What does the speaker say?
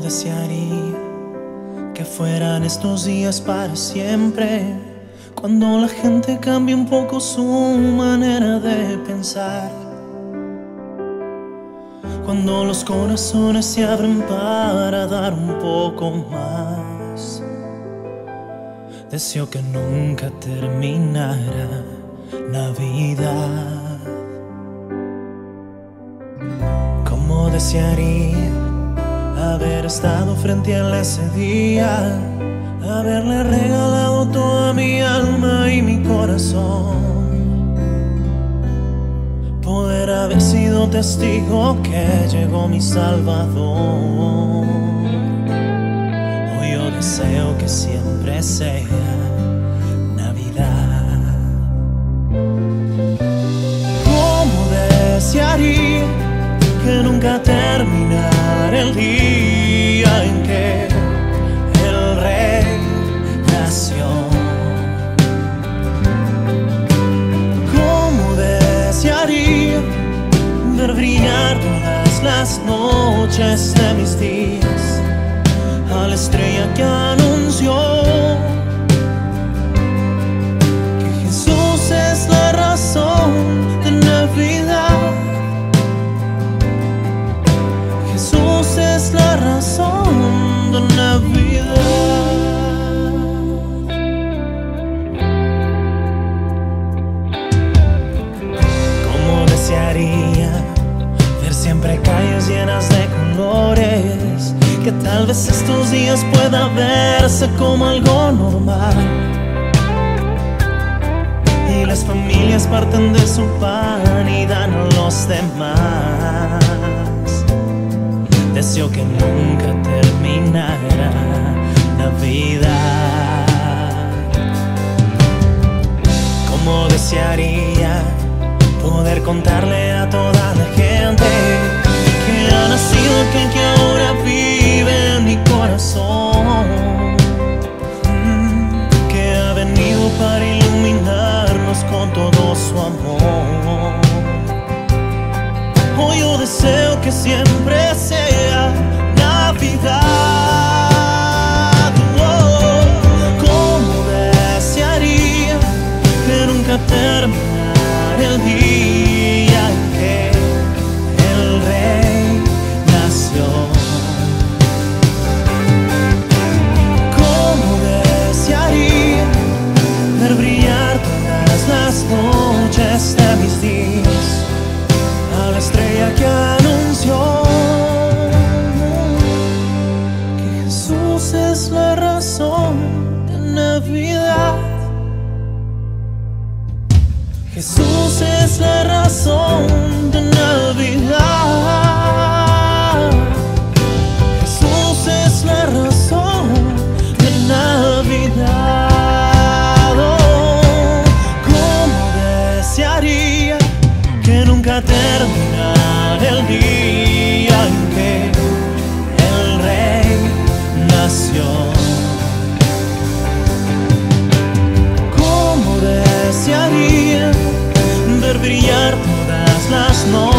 desearía que fueran estos días para siempre? Cuando la gente cambia un poco su manera de pensar. Cuando los corazones se abren para dar un poco más. Deseo que nunca terminara Navidad. Como desearía haber estado frente a él ese día, haberle regalado toda mi alma y mi corazón. Poder haber sido testigo que llegó mi Salvador. Hoy yo deseo que siempre sea Navidad. ¿Cómo desearía que nunca terminara brillar todas las noches de mis días a la estrella que anunció? que Jesús es la razón de Navidad. Jesús es la razón de Navidad. Ver siempre llenas de colores, que tal vez estos días pueda verse como algo normal y las familias parten de su pan y dan a los demás. Deseo que nunca terminara Navidad. Como desearía poder contarle a toda Jesús es la razón de Navidad. Jesús es la razón de Navidad. Oh, cómo desearía que nunca terminara el día desearía